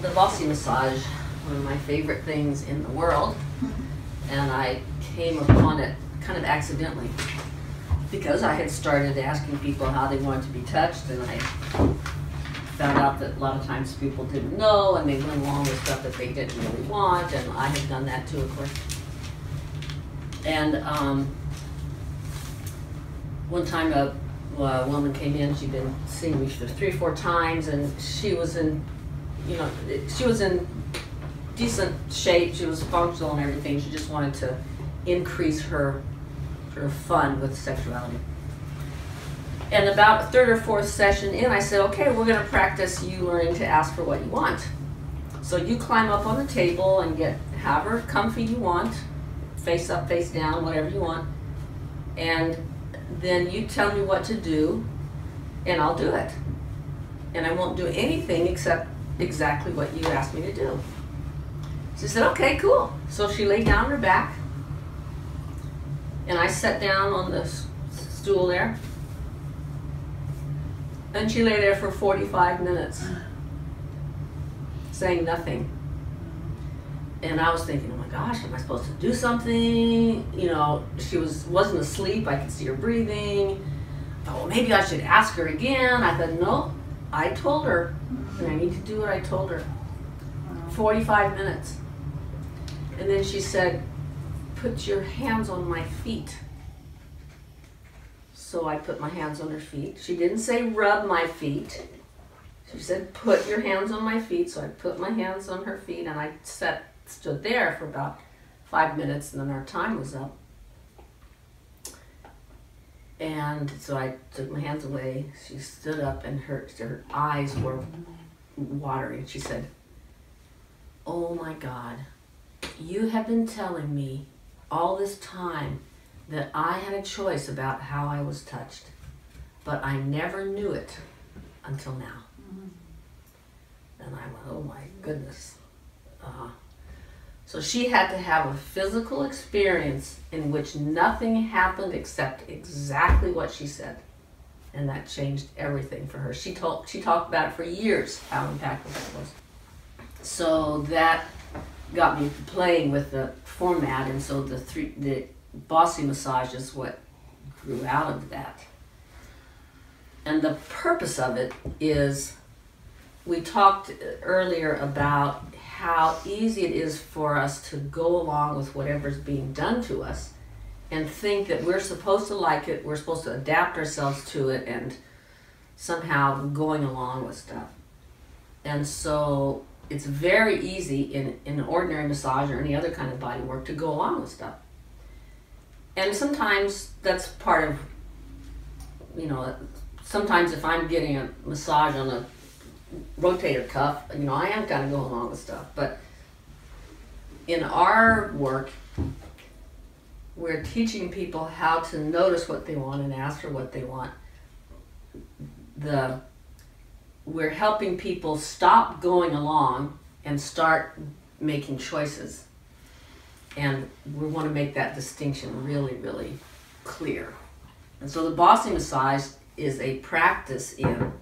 the bossy massage, one of my favorite things in the world, and I came upon it kind of accidentally because I had started asking people how they wanted to be touched, and I found out that a lot of times people didn't know, and they went along with stuff that they didn't really want, and I had done that too, of course. And um, one time a, a woman came in, she'd been seeing me for three or four times, and she was in, you know, she was in decent shape, she was functional and everything, she just wanted to increase her, her fun with sexuality. And about a third or fourth session in, I said, okay, we're gonna practice you learning to ask for what you want. So you climb up on the table and get however comfy you want, face up, face down, whatever you want. And then you tell me what to do, and I'll do it. And I won't do anything except exactly what you asked me to do. She said, okay, cool. So she laid down on her back, and I sat down on the stool there. And she lay there for 45 minutes, saying nothing. And I was thinking, oh my gosh, am I supposed to do something? You know, she was wasn't asleep. I could see her breathing. I thought, well, maybe I should ask her again. I thought, no, I told her, and I need to do what I told her. 45 minutes. And then she said, put your hands on my feet. So I put my hands on her feet. She didn't say rub my feet. She said put your hands on my feet. So I put my hands on her feet and I sat, stood there for about five minutes and then our time was up. And so I took my hands away. She stood up and her, her eyes were watery. She said, Oh my God, you have been telling me all this time that I had a choice about how I was touched, but I never knew it until now. Mm-hmm. And I went, oh my goodness. Uh, so she had to have a physical experience in which nothing happened except exactly what she said. And that changed everything for her. She told she talked about it for years, how impactful that was. So that got me playing with the format and so the three the bossy massage is what grew out of that. And the purpose of it is we talked earlier about how easy it is for us to go along with whatever's being done to us and think that we're supposed to like it, we're supposed to adapt ourselves to it, and somehow going along with stuff. And so it's very easy in, in an ordinary massage or any other kind of body work to go along with stuff and sometimes that's part of you know sometimes if i'm getting a massage on a rotator cuff. You know i am kind of going along with stuff but in our work we're teaching people how to notice what they want and ask for what they want. The we're helping people stop going along and start making choices. And we want to make that distinction really, really clear. And so the bossy massage is a practice in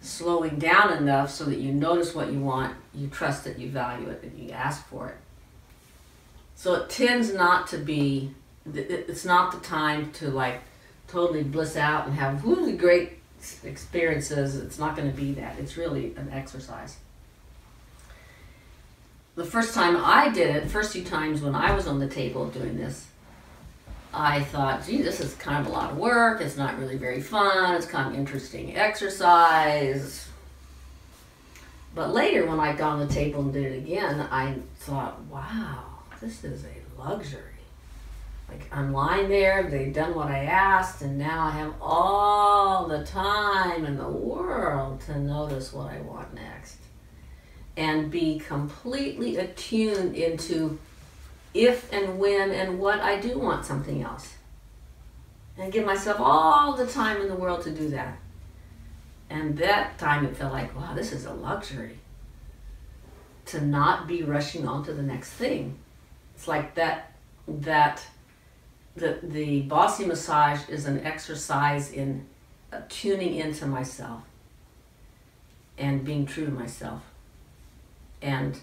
slowing down enough so that you notice what you want, you trust it, you value it, and you ask for it. So it tends not to be, it's not the time to like totally bliss out and have really great experiences. It's not going to be that. It's really an exercise the first time I did it, first few times when I was on the table doing this, I thought, gee, this is kind of a lot of work. It's not really very fun. It's kind of interesting exercise. But later, when I got on the table and did it again, I thought, wow, this is a luxury. Like, I'm lying there, they've done what I asked, and now I have all the time in the world to notice what I want next and be completely attuned into if and when and what I do want something else. And give myself all the time in the world to do that. And that time it felt like, wow, this is a luxury. To not be rushing on to the next thing. It's like that that the the bossy massage is an exercise in tuning into myself and being true to myself. And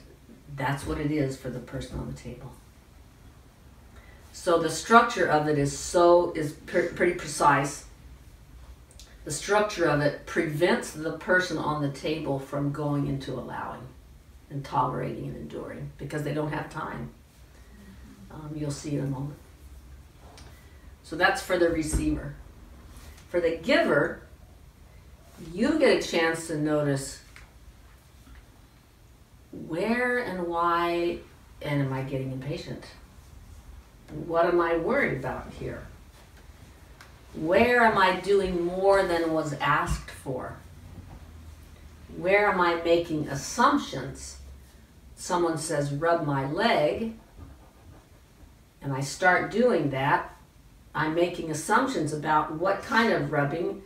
that's what it is for the person on the table. So the structure of it is so is pr- pretty precise. The structure of it prevents the person on the table from going into allowing and tolerating and enduring because they don't have time. Um, you'll see in a moment. So that's for the receiver. For the giver, you get a chance to notice where and why and am I getting impatient? What am I worried about here? Where am I doing more than was asked for? Where am I making assumptions? Someone says, rub my leg, and I start doing that. I'm making assumptions about what kind of rubbing,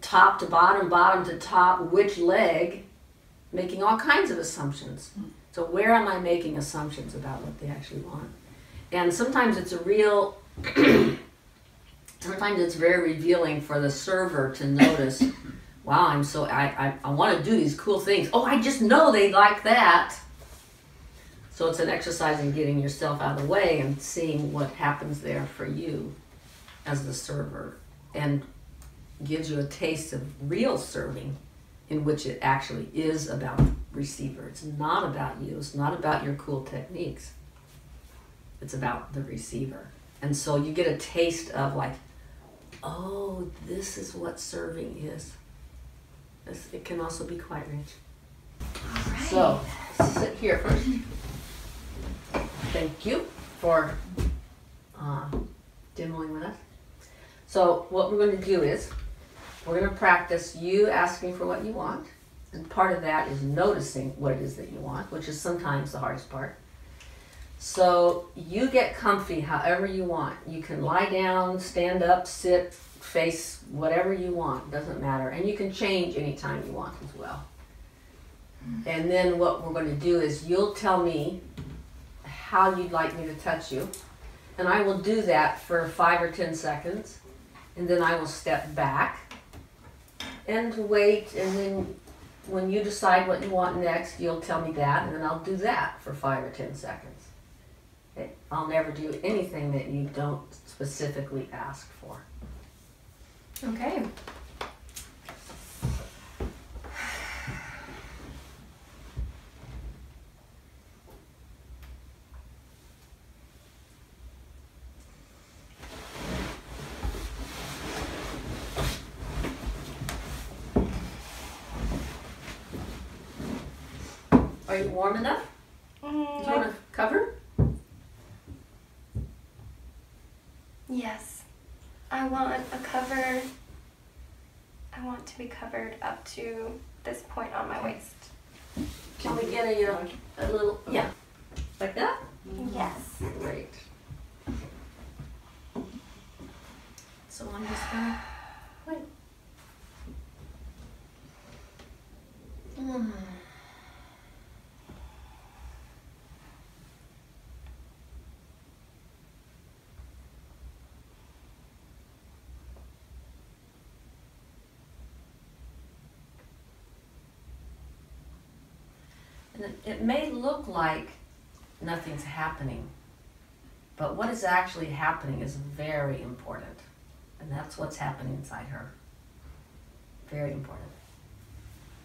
top to bottom, bottom to top, which leg, making all kinds of assumptions. So, where am I making assumptions about what they actually want? And sometimes it's a real, sometimes it's very revealing for the server to notice, wow, I'm so, I, I, I want to do these cool things. Oh, I just know they like that. So it's an exercise in getting yourself out of the way and seeing what happens there for you as the server and gives you a taste of real serving in which it actually is about the receiver. It's not about you, it's not about your cool techniques. It's about the receiver. And so you get a taste of like, oh, this is what serving is. This, it can also be quite rich. So sit here first. Thank you for uh, demoing with us. So what we're going to do is we're going to practice you asking for what you want. And part of that is noticing what it is that you want, which is sometimes the hardest part. So you get comfy however you want. You can lie down, stand up, sit, face whatever you want, doesn't matter. And you can change anytime you want as well. And then what we're going to do is you'll tell me how you'd like me to touch you. And I will do that for five or ten seconds. And then I will step back and wait. And then when you decide what you want next, you'll tell me that. And then I'll do that for five or ten seconds. Okay? I'll never do anything that you don't specifically ask for. Okay. Are you warm enough? Do you Mm, want to cover? Yes. I want a cover. I want to be covered up to this point on my waist. Can we get a, uh, a little, yeah, like that? Yes. Great. So I'm just gonna wait. Mm. And it, may look like nothing's happening, but what is actually happening is very important. And that's what's happening inside her. Very important.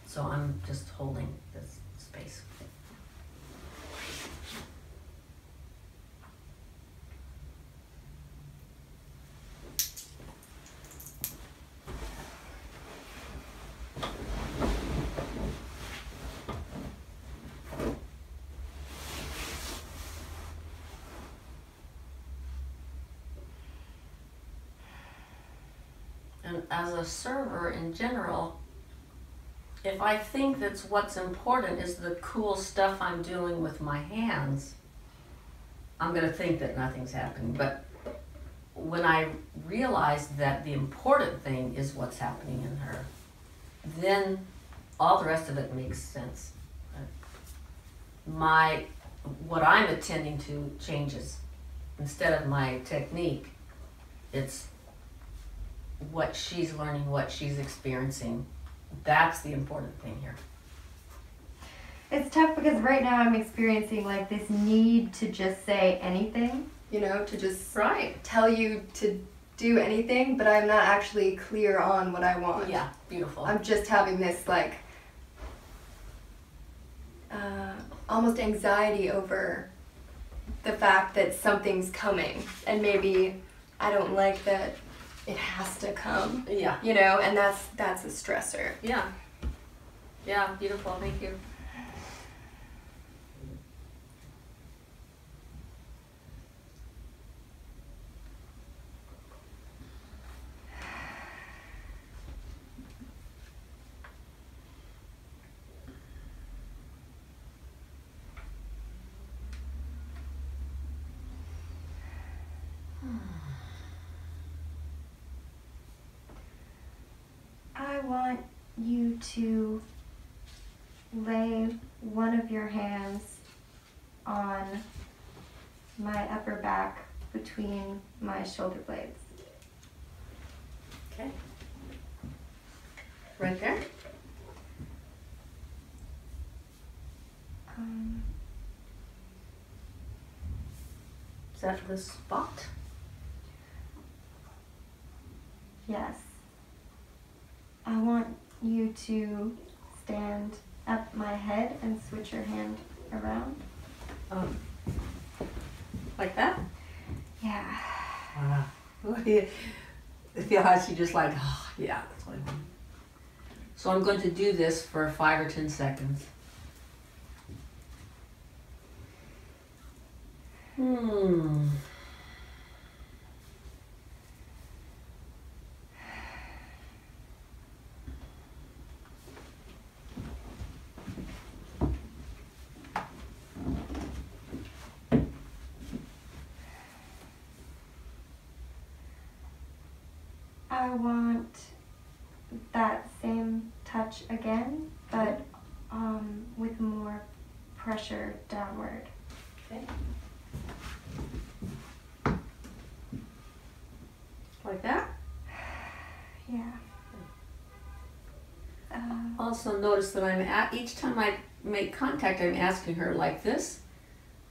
So I'm just holding this space. And as a server in general, if I think that's what's important is the cool stuff I'm doing with my hands, I'm going to think that nothing's happening. But when I realize that the important thing is what's happening in her, then all the rest of it makes sense. My what I'm attending to changes. Instead of my technique, it's what she's learning, what she's experiencing. That's the important thing here. It's tough because right now I'm experiencing like this need to just say anything, you know, to just Right. tell you to do anything, but I'm not actually clear on what I want. Yeah, beautiful. I'm just having this like uh, almost anxiety over the fact that something's coming, and maybe I don't like that it has to come, yeah. you know, and that's that's a stressor. Yeah. Yeah, beautiful. Thank you. I want you to lay one of your hands on my upper back between my shoulder blades. Okay. Right there? Um, Is that the spot? yes. You to stand up my head and switch your hand around. Um, like that? Yeah. Feel how she just like, oh, yeah, that's what I want. So I'm going to do this for five or ten seconds. Hmm. I want that same touch again, but um, with more pressure downward. Okay. Like that? Yeah. Um, Also notice that I'm at, each time I make contact, I'm asking her like this.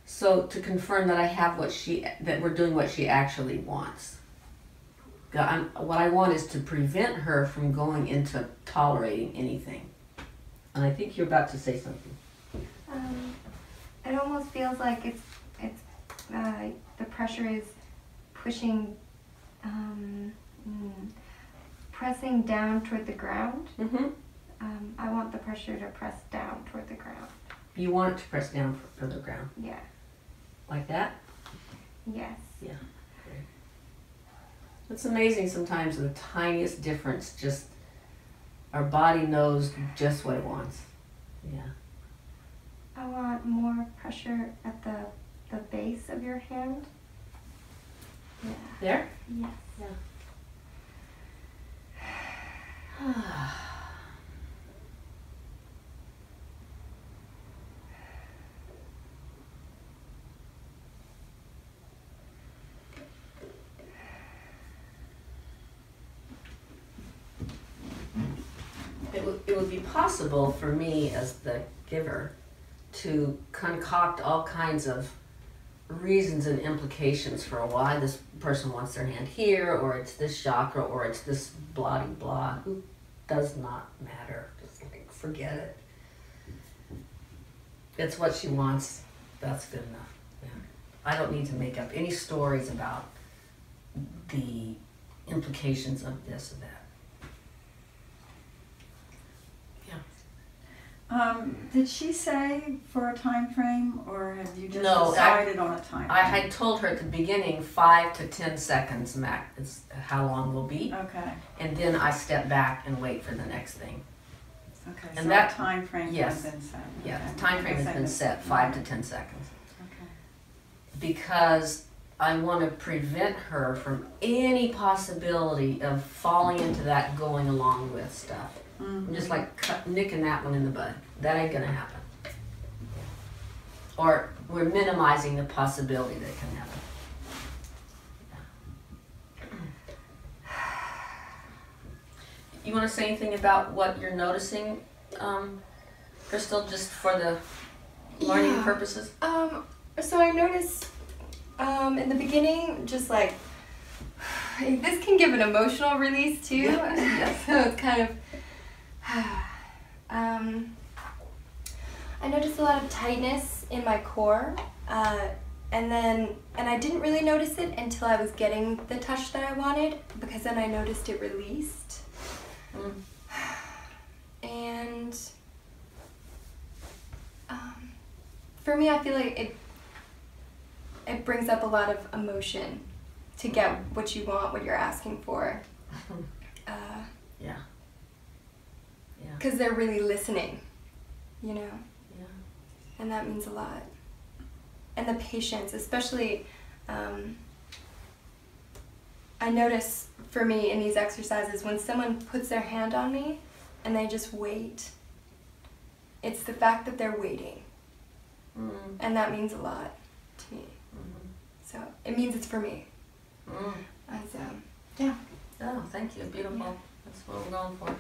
So to confirm that I have what she, that we're doing what she actually wants. Yeah, I'm, what I want is to prevent her from going into tolerating anything. And I think you're about to say something. um, it almost feels like it's it's uh, the pressure is pushing, um, mm, pressing down toward the ground. Mm-hmm. Um, I want the pressure to press down toward the ground. You want it to press down toward the ground, Yeah. like that? Yes. It's amazing sometimes the tiniest difference, just our body knows just what it wants. Yeah. I want more pressure at the the base of your hand. Yeah. There? Yes. It would, be possible for me as the giver to concoct all kinds of reasons and implications for why this person wants their hand here, or it's this chakra, or it's this blah blah. Who does not matter. Just like forget it. It's what she wants. That's good enough. Yeah. I don't need to make up any stories about the implications of this or that. Um, did she say for a time frame, or have you just No, I- decided on a time? I had told her at the beginning five to ten seconds max is how long will be, Okay, and then I step back and wait for the next thing. okay, And so that- time frame yes. has been set. Yeah, okay. the time frame has been set five to ten seconds Okay. because I want to prevent her from any possibility of falling into that going along with stuff. I'm Mhm. just like cut, nicking that one in the bud. That ain't gonna happen. Or we're minimizing the possibility that it can happen. You want to say anything about what you're noticing, um, Crystal, just for the learning Yeah. purposes? Um, so I noticed um, in the beginning, just like this can give an emotional release too. Yes. so it's kind of. um, I noticed a lot of tightness in my core, uh, and then and I didn't really notice it until I was getting the touch that I wanted because then I noticed it released. Mm. And um, for me, I feel like it it brings up a lot of emotion to get what you want, what you're asking for. Uh, Yeah. Yeah. Because they're really listening, you know, Yeah. and that means a lot. And the patience, especially, um, I notice for me in these exercises when someone puts their hand on me and they just wait, it's the fact that they're waiting, Mm. and that means a lot to me. Mhm. So it means it's for me. Mm. And so, Oh, thank you. Beautiful. That's what we're going for.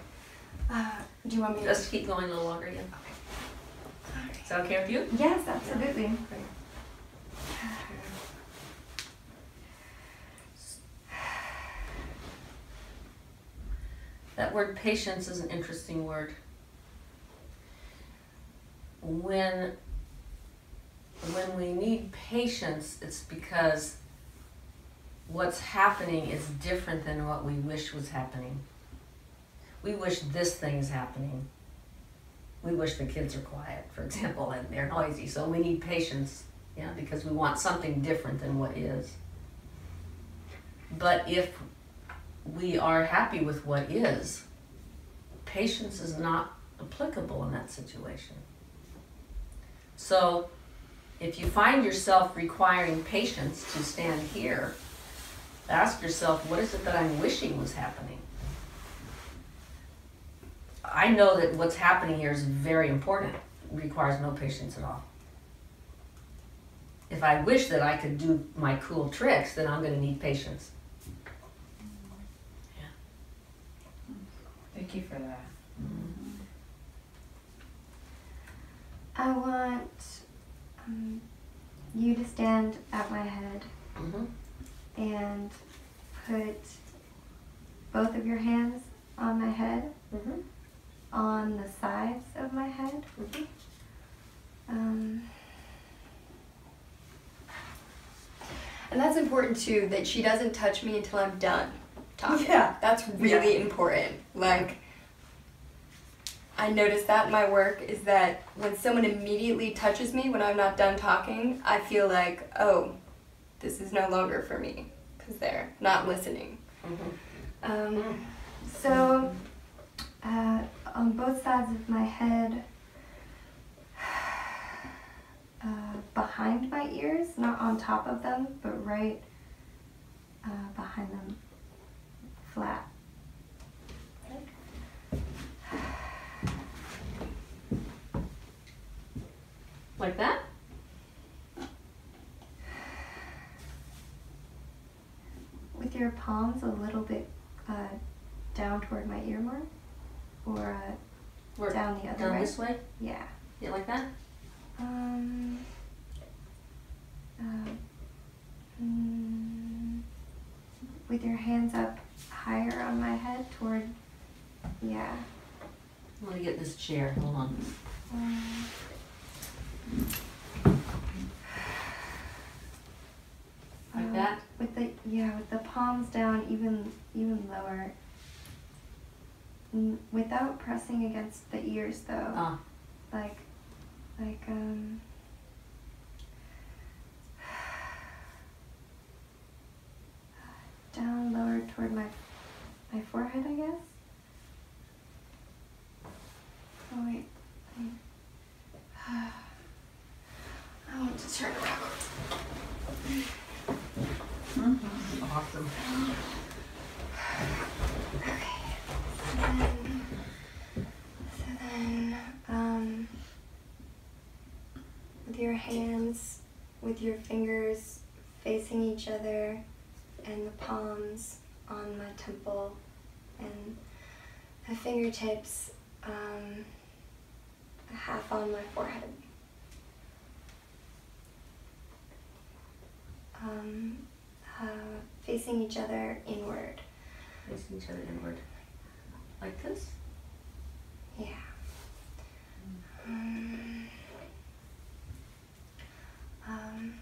Uh, do you want me to? Just keep going a little longer again. Is that okay with you? Yes, absolutely. That word patience is an interesting word. When when we need patience, it's because what's happening is different than what we wish was happening. We wish this thing is happening. We wish the kids are quiet, for example, and they're noisy. So we need patience, yeah, because we want something different than what is. But if we are happy with what is, patience is not applicable in that situation. So, if you find yourself requiring patience to stand here, ask yourself, what is it that I'm wishing was happening? I know that what's happening here is very important, it requires no patience at all. If I wish that I could do my cool tricks, then I'm going to need patience. Yeah. Thank you for that. I want um, you to stand at my head Mm-hmm. and put both of your hands on my head, Mm-hmm. On the sides of my head. Mm-hmm. Um, And that's important too, that she doesn't touch me until I'm done talking. Yeah. That's really important. Like, I noticed that in my work is that when someone immediately touches me when I'm not done talking, I feel like, oh, this is no longer for me because they're not listening. Mm-hmm. Um, so, uh, on both sides of my head, uh, behind my ears, not on top of them, but right uh, behind them, flat. Like that? With your palms a little bit uh, down toward my ear more, or uh, down the other down way. this way? Yeah. Yeah, like that? Um. Uh, mm, with your hands up higher on my head toward. Yeah. I'm gonna get this chair. Hold on. Um, Like uh, that? With the yeah, with the palms down, even even lower. N- without pressing against the ears, though. Ah, like like um down lower toward my my forehead I guess. Oh wait. wait. I want to turn around. awesome. so so then, um, with your hands, with your fingers facing each other, and the palms on my temple, and the fingertips um, half on my forehead. Um, uh, facing each other inward. Facing each other inward. Like this? Yeah. Mm. Um,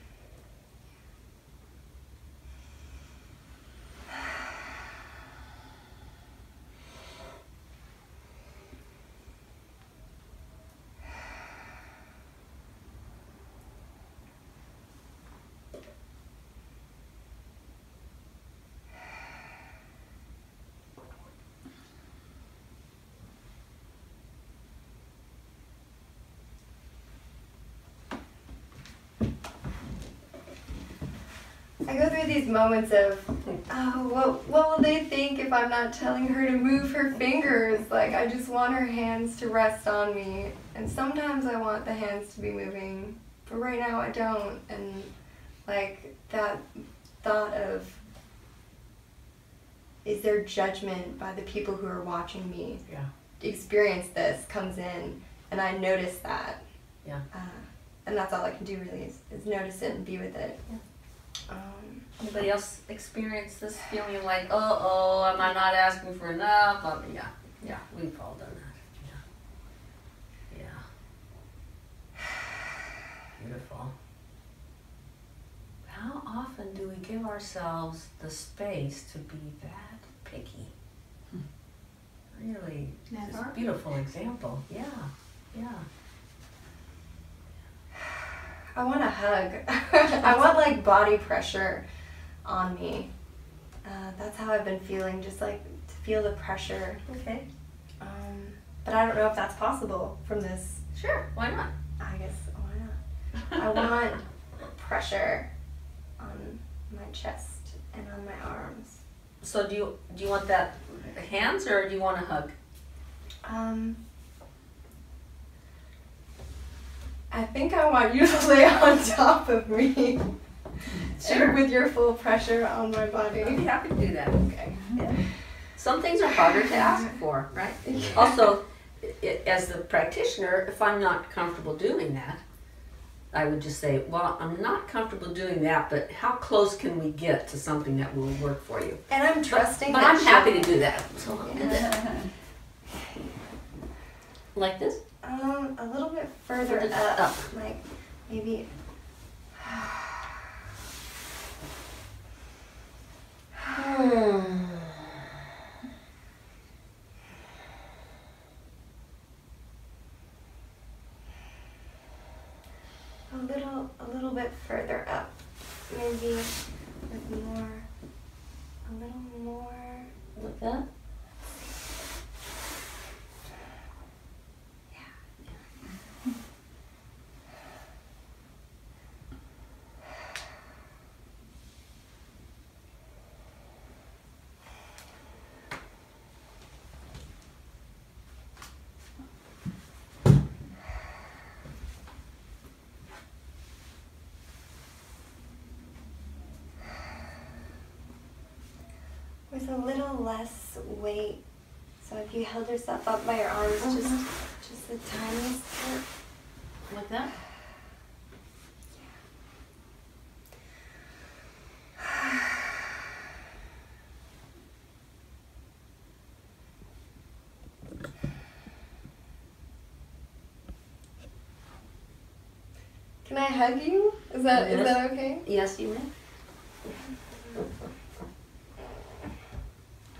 I go through these moments of, oh, what, what will they think if I'm not telling her to move her fingers? Like, I just want her hands to rest on me. And sometimes I want the hands to be moving, but right now I don't. And, like, that thought of, is there judgment by the people who are watching me Yeah. experience this comes in, and I notice that. Yeah. Uh, and that's all I can do really is, is notice it and be with it. Um, Anybody else experience this feeling of like, uh oh, am I not asking for enough? I mean, yeah, yeah, we've all done that. Yeah. Yeah. Beautiful. How often do we give ourselves the space to be that picky? Really, just Never. beautiful example. Yeah, yeah. I want a hug. I want like body pressure on me. Uh, that's how I've been feeling, just like to feel the pressure. Okay. Um, but I don't know if that's possible from this. Sure. Why not? I guess why not? I want pressure on my chest and on my arms. So do you do you want that hands or do you want a hug? Um, I think I want you to lay on top of me. Sure. With your full pressure on my body. I'd be happy to do that. Okay. Some things are harder to ask for, right? Also, i- as the practitioner, if I'm not comfortable doing that, I would just say, well, I'm not comfortable doing that, but how close can we get to something that will work for you? And I'm trusting But that I'm happy to do that. So that. Like this? Um, a little bit further up, up. like maybe. A little, a little bit further up, maybe with more, a little more. Like that? A little less weight. So if you held yourself up by your arms, just uh-huh. just the tiniest bit. Like that? Can I hug you? Is that is Yes. that okay? Yes, you may.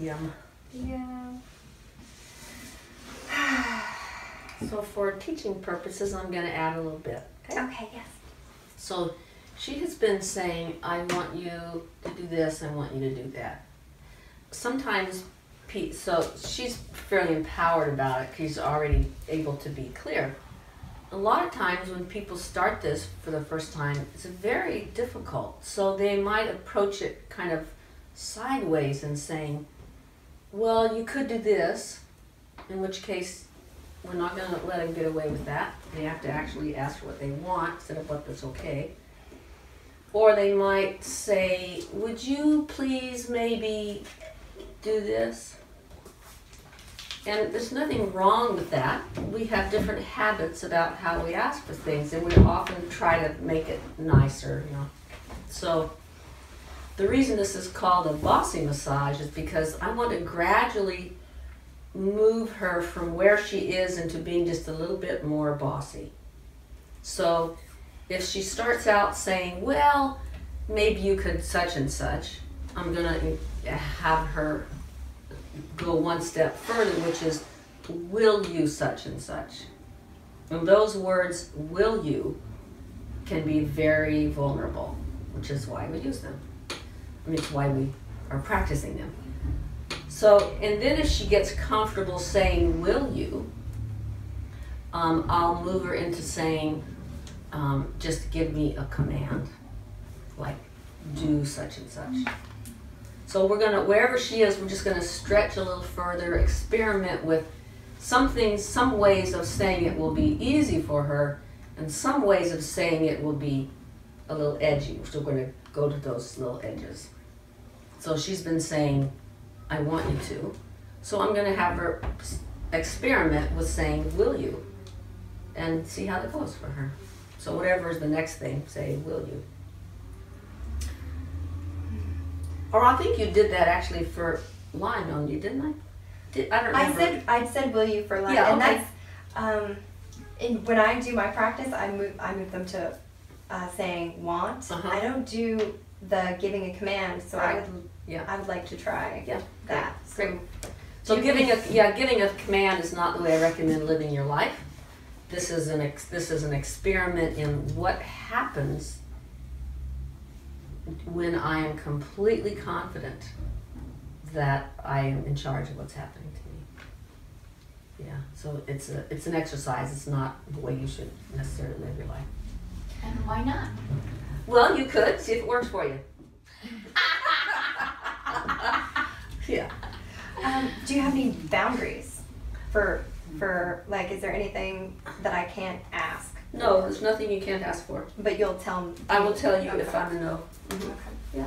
Yum. Yeah. So for teaching purposes, I'm gonna add a little bit. Okay. Okay. Yes. So she has been saying, I want you to do this, I want you to do that. Sometimes so she's fairly empowered about it. She's already able to be clear. A lot of times when people start this for the first time, it's very difficult. So they might approach it kind of sideways and saying, "Well, you could do this," in which case we're not going to let them get away with that. They have to actually ask what they want instead of what that's okay. Or they might say, Would you please maybe do this? And there's nothing wrong with that. We have different habits about how we ask for things, and we often try to make it nicer, you know. So, the reason this is called a bossy massage is because I want to gradually move her from where she is into being just a little bit more bossy. So, if she starts out saying, Well, maybe you could such and such, I'm gonna have her go one step further, which is, Will you such and such? And those words, will you, can be very vulnerable, which is why we use them. I mean, it's why we are practicing them. So, and then if she gets comfortable saying, Will you, um, I'll move her into saying, um, just give me a command, like do such and such. So we're gonna, wherever she is, we're just gonna stretch a little further, experiment with some things, some ways of saying it will be easy for her, and some ways of saying it will be a little edgy. We're gonna go to those little edges. So she's been saying, I want you to. So I'm gonna have her experiment with saying, will you? And see how that goes for her. So whatever is the next thing, say, will you? Or I think you did that actually for line on you, didn't I? Did, I don't remember. I said I said will you for line, Yeah, and okay. that's um, in, when I do my practice, I move I move them to uh, saying want. Uh-huh. I don't do the giving a command, so I would Yeah. I would like to try Yeah, that. great. So So giving a yeah, giving a command is not the way I recommend living your life. This is an ex, this is an experiment in what happens when I am completely confident that I am in charge of what's happening to me. Yeah, so it's a it's an exercise. It's not the way you should necessarily live your life. And why not? Well, you could see if it works for you. yeah. Um, do you have any boundaries for for like? Is there anything that I can't ask? No, there's nothing you can't ask for. But you'll tell me. I will tell you if I'm a no. Okay. Yeah.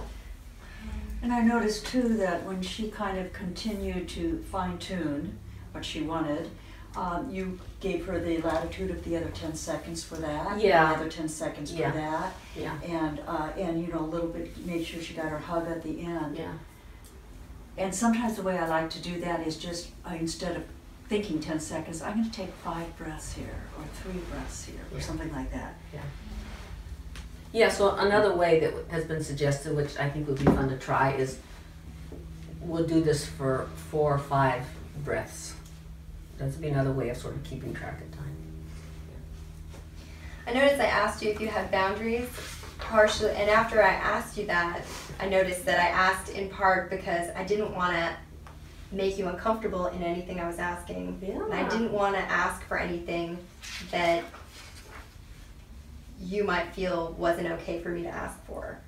And I noticed too that when she kind of continued to fine tune what she wanted, um, you gave her the latitude of the other ten seconds for that. Yeah. The other ten seconds Yeah. for that. Yeah. And, uh, and you know, a little bit, made sure she got her hug at the end. Yeah. And sometimes the way I like to do that is just, uh, instead of thinking ten seconds, I'm gonna take five breaths here, or three breaths here, or Yeah. something like that. Yeah, Yeah, so another way that has been suggested, which I think would be fun to try, is we'll do this for four or five breaths. That's be another way of sort of keeping track of time. I noticed I asked you if you had boundaries, partially, and after I asked you that, I noticed that I asked in part because I didn't want to make you uncomfortable in anything I was asking, and I didn't want to ask for anything that you might feel wasn't okay for me to ask for.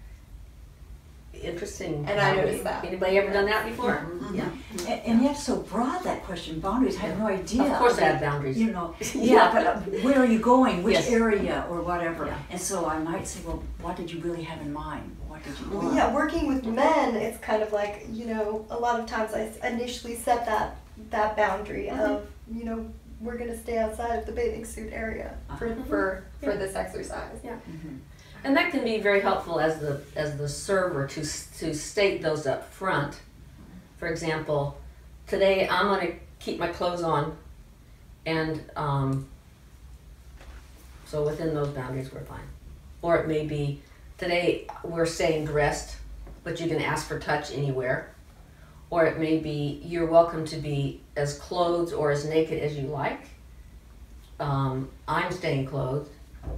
Interesting. And I noticed that. Anybody ever done that before? Yeah. And, and yet so broad that question, boundaries, I have no idea. Of course I have boundaries. You know, yeah, but uh, where are you going, which Yes. area or whatever? Yeah. And so I might say, well, what did you really have in mind? What did you want? Well, yeah, working with men, it's kind of like you know, a lot of times I initially set that that boundary of you know we're gonna stay outside of the bathing suit area for Mhm. for for Yeah. this exercise. Mhm. And that can be very helpful as the as the server to to state those up front. For example, today I'm going to keep my clothes on, and um, so within those boundaries we're fine. Or it may be today we're staying dressed, but you can ask for touch anywhere. Or it may be you're welcome to be as clothed or as naked as you like. Um, I'm staying clothed.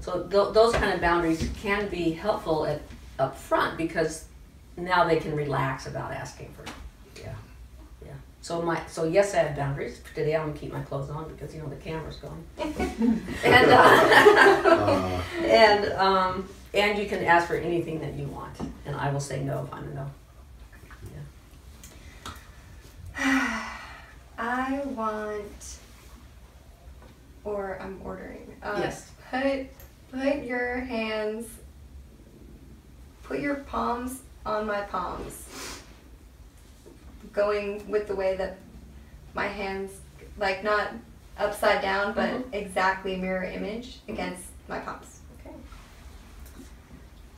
So th- those kind of boundaries can be helpful at up front because now they can relax about asking for. Yeah, yeah. So my so yes, I have boundaries. Today I'm gonna keep my clothes on because you know the camera's going. and uh, Uh, and um, and you can ask for anything that you want, and I will say no if I'm a no. I want, or I'm ordering. Uh, Yes. Put put your hands. Put your palms on my palms. Going with the way that my hands, like not upside down, but Mhm. exactly mirror image against my palms. Okay.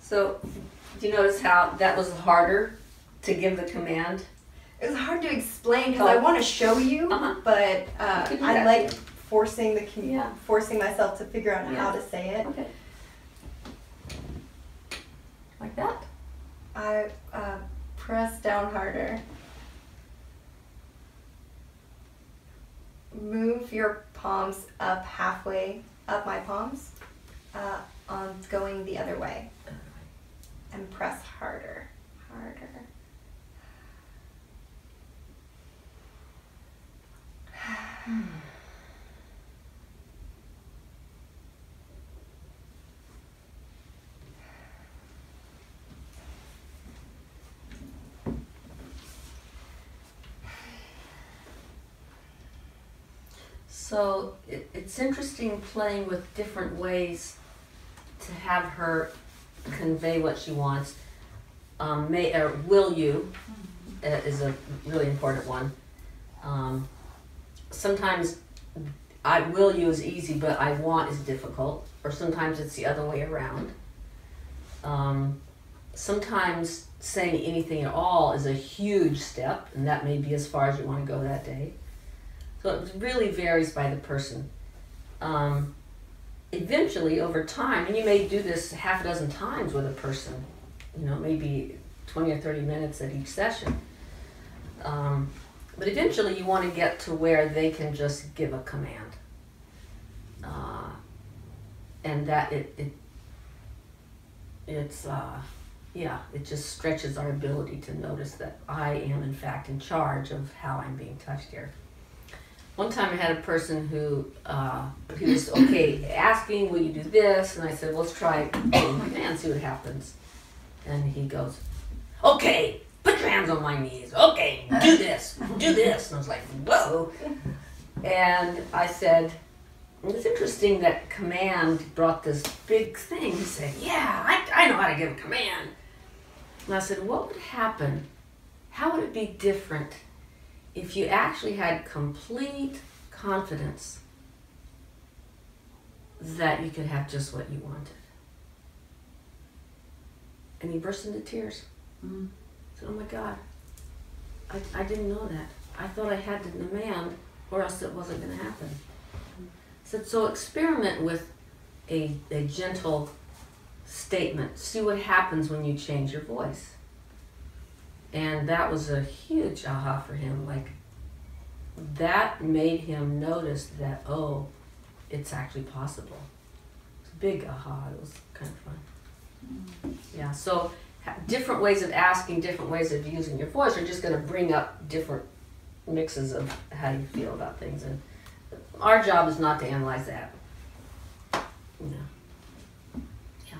So, do you notice how that was harder to give the command? It was hard to explain because I Oh. want to show you, Uh-huh. but uh, You can do I like too. Forcing the commu- Yeah. forcing myself to figure out Yeah. how to say it. Okay. Like that. I uh, press down harder. Move your palms up halfway up my palms, uh, on going the other way, and press harder, harder. So it, it's interesting playing with different ways to have her convey what she wants. Um, may or will you uh, is a really important one. Um, sometimes I will you is easy, but I want is difficult, or sometimes it's the other way around. Um, sometimes saying anything at all is a huge step, and that may be as far as you want to go that day. So it really varies by the person. Um, eventually, over time, and you may do this half a dozen times with a person, you know, maybe 20 or 30 minutes at each session. Um, but eventually, you want to get to where they can just give a command. Uh, and that it, it it's, uh, yeah, it just stretches our ability to notice that I am, in fact, in charge of how I'm being touched here. One time I had a person who uh, he was okay asking, "Will you do this?" And I said, "Let's try and see what happens." And he goes, "Okay, put your hands on my knees. Okay, do this, do this." And I was like, "Whoa!" And I said, "It's interesting that command brought this big thing." He said, "Yeah, I, I know how to give a command." And I said, "What would happen? How would it be different?" If you actually had complete confidence that you could have just what you wanted. And he burst into tears. Mm. He said, Oh my God, I, I didn't know that. I thought I had to demand or else it wasn't going to happen. I said, So experiment with a, a gentle statement. See what happens when you change your voice. And that was a huge aha for him. Like, that made him notice that, oh, it's actually possible. It's a big aha. It was kind of fun. Yeah, so different ways of asking, different ways of using your voice are just going to bring up different mixes of how you feel about things. And our job is not to analyze that. You. Yeah.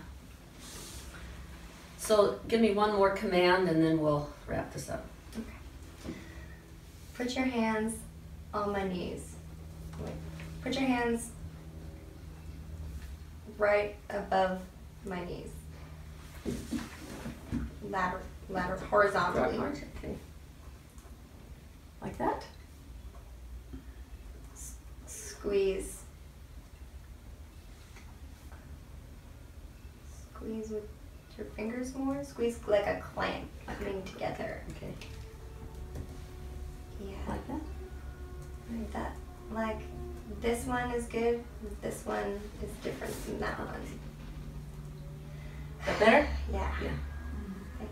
So give me one more command and then we'll wrap this up. Okay. Put your hands on my knees. Wait. Put your hands right above my knees. Ladder, ladder, horizontally. Okay. Like that? Squeeze. Squeeze with your fingers more. Squeeze like a clamp coming together. Okay. Yeah. Like that? Like that. Like this one is good. This one is different from that one. Is that better? Yeah. Yeah. Right.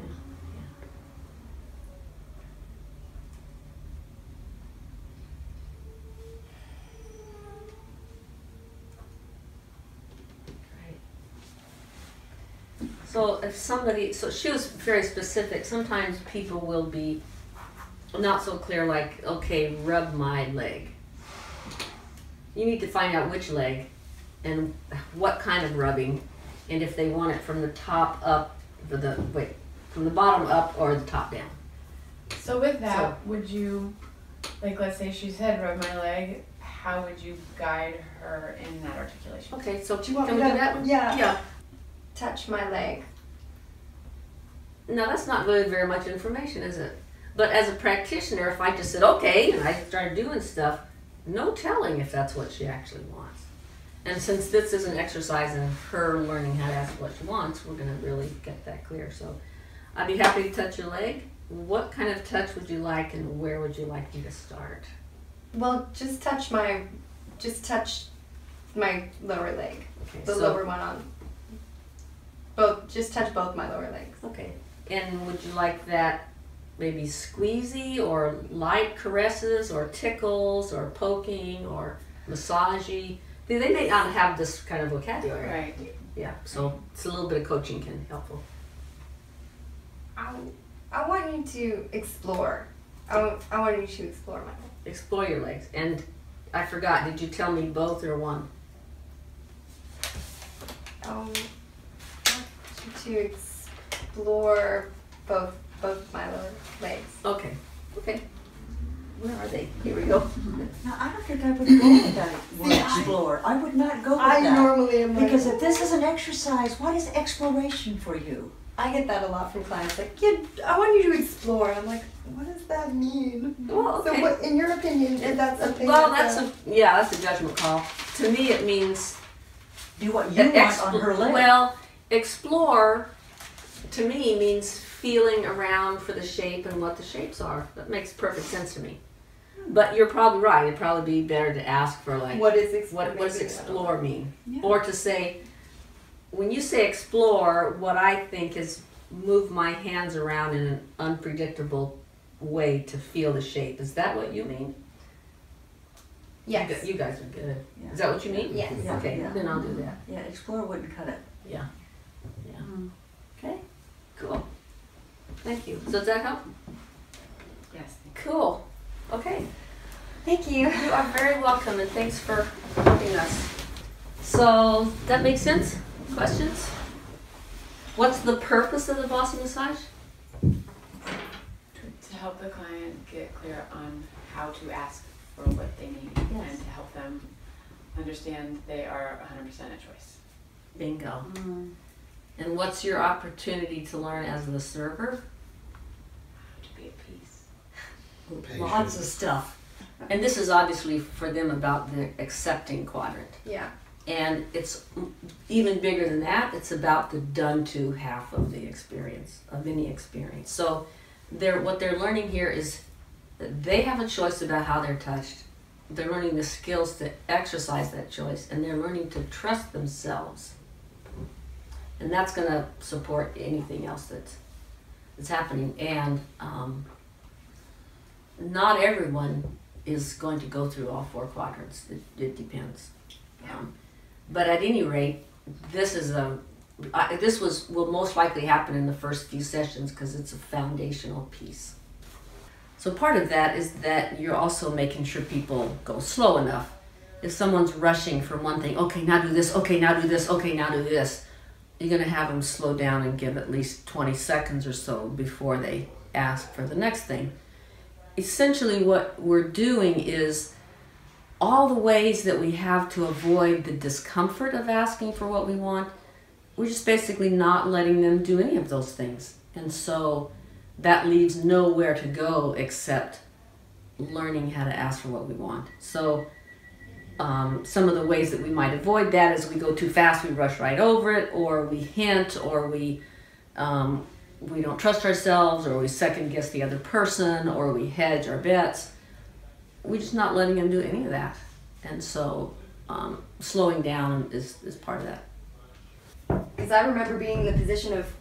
So if somebody, so she was very specific. Sometimes people will be not so clear, like, okay, rub my leg. You need to find out which leg and what kind of rubbing, and if they want it from the top up, the, the wait, from the bottom up or the top down. So with that, would you, like, let's say she said rub my leg, how would you guide her in that articulation? Okay, so Do you want can we to? do that? Yeah. Yeah. Touch my leg. Now that's not really very much information, is it? But as a practitioner, if I just said okay and I started doing stuff, no telling if that's what she actually wants. And since this is an exercise in her learning how to ask what she wants, we're gonna really get that clear. So I'd be happy to touch your leg. What kind of touch would you like and where would you like me to start? Well, just touch my, just touch my lower leg, Okay, the so- lower one on. Both, just touch both my lower legs. Okay, and would you like that maybe squeezy or light caresses or tickles or poking or massagey? They they may not have this kind of vocabulary. Right. Yeah, so it's a little bit of coaching can be helpful. I, I want you to explore. I want, I want you to explore my leg. Explore your legs. And I forgot, did you tell me both or one? Um, I want you to explore both, both my lower legs. Okay, okay. Where are they? Here we go. Now, I don't think I would go with that word explore. I would not go with that. I normally am Because if this is an exercise, what is exploration for you? I get that a lot from clients. Like, kid, I want you to explore. I'm like, what does that mean? Well, So, what, in your opinion, is that something? Well, that's that's a, yeah, that's a judgment call. To me, it means Do what you want Expl- on her leg. Well, explore to me means feeling around for the shape and what the shapes are. That makes perfect sense to me. Hmm. But you're probably right. It'd probably be better to ask for like what is ex- what, what does maybe, I don't explore mean, Yeah. or to say when you say explore, what I think is move my hands around in an unpredictable way to feel the shape. Is that what you mean? Yes. You You guys are good. Yeah. Is that what you mean? Yes. Yeah, Okay, yeah. then I'll do that. Yeah, explore wouldn't cut it. Yeah. Yeah. Mm. Okay. Cool. Thank you. So does that help? Yes. Cool. Okay. Thank you. You are very welcome and thanks for helping us. So that makes sense? Questions? What's the purpose of the Bossy massage? To help the client get clear on how to ask for what they need Yes. and to help them understand they are 100% a choice. Bingo. And what's your opportunity to learn as the server? To be at peace. Lots of stuff. And this is obviously for them about the accepting quadrant. Yeah. And it's even bigger than that, it's about the done to half of the experience, of any experience. So they're, what they're learning here is that they have a choice about how they're touched. They're learning the skills to exercise that choice and they're learning to trust themselves. And that's going to support anything else that's, that's happening. And um, not everyone is going to go through all four quadrants, it, it depends. Um, but at any rate, this is a I, this was will most likely happen in the first few sessions because it's a foundational piece. So part of that is that you're also making sure people go slow enough. If someone's rushing from one thing, okay, now do this, okay, now do this, okay, now do this, you're gonna have them slow down and give at least 20 seconds or so before they ask for the next thing. Essentially, what we're doing is all the ways that we have to avoid the discomfort of asking for what we want, we're just basically not letting them do any of those things. And so that leaves nowhere to go except learning how to ask for what we want. So um, some of the ways that we might avoid that is we go too fast, we rush right over it, or we hint, or we um, we don't trust ourselves, or we second guess the other person, or we hedge our bets we're just not letting them do any of that. And so um, slowing down is, is part of that. Because I remember being in the position of,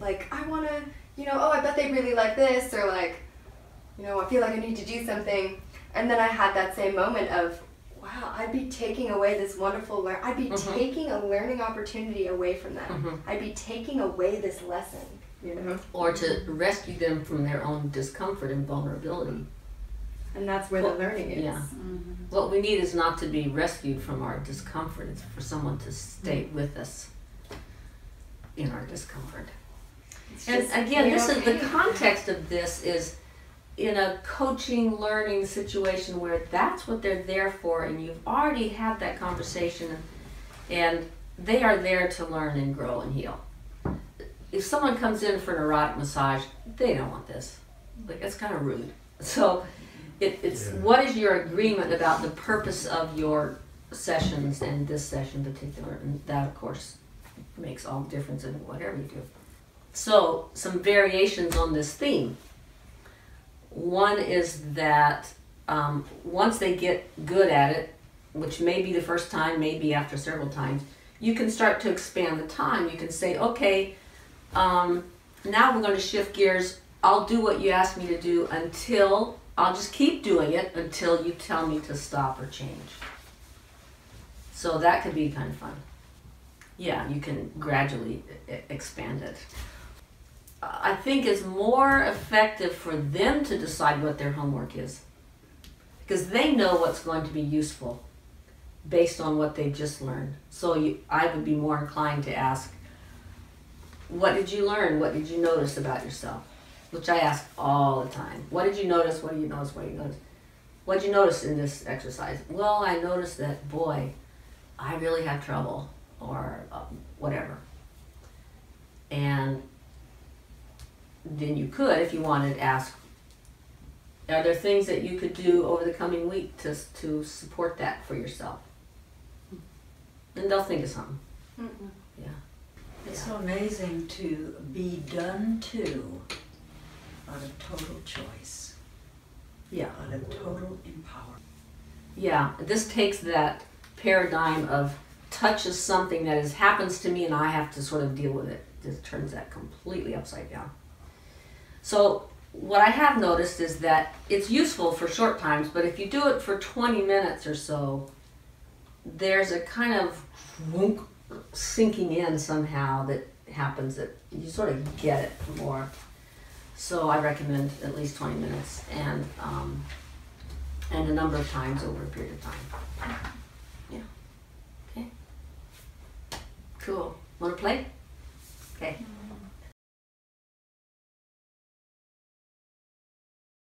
like, I want to, you know, oh, I bet they really like this, or like, you know, I feel like I need to do something. And then I had that same moment of, wow, I'd be taking away this wonderful learn. I'd be Mhm. taking a learning opportunity away from them. Mhm. I'd be taking away this lesson. Yeah. or to rescue them from their own discomfort and vulnerability. And that's where Well, the learning is. Yeah. What we need is not to be rescued from our discomfort, it's for someone to stay with us in our discomfort. It's And just again, being this is the context of this is in a coaching, learning situation where that's what they're there for, and you've already had that conversation, and they are there to learn and grow and heal. If someone comes in for an erotic massage, they don't want this. Like it's kind of rude. So, it, it's Yeah. what is your agreement about the purpose of your sessions and this session in particular, and that of course makes all the difference in whatever you do. So, some variations on this theme. One is that um, once they get good at it, which may be the first time, maybe after several times, you can start to expand the time. You can say, okay, um, now we're going to shift gears. I'll do what you asked me to do until, I'll just keep doing it until you tell me to stop or change. So that could be kind of fun. Yeah, you can gradually expand it. I think it's more effective for them to decide what their homework is. Because they know what's going to be useful based on what they've just learned. So you, I would be more inclined to ask, what did you learn? What did you notice about yourself? Which I ask all the time. What did you notice? What did you notice? What did you notice? What did you notice in this exercise? Well, I noticed that, boy, I really have trouble, or um, whatever. And then you could, if you wanted, ask, are there things that you could do over the coming week to, to support that for yourself? Then they'll think of something. Yeah. It's so amazing to be done to out of total choice, Yeah. out of total empowerment. Yeah. This takes that paradigm of touch is something that is happens to me and I have to sort of deal with it. Just turns that completely upside down. So what I have noticed is that it's useful for short times, but if you do it for 20 minutes or so, there's a kind of sinking in somehow that happens that you sort of get it more. So I recommend at least 20 minutes and um, and a number of times over a period of time. Yeah. Okay. Cool. Want to play?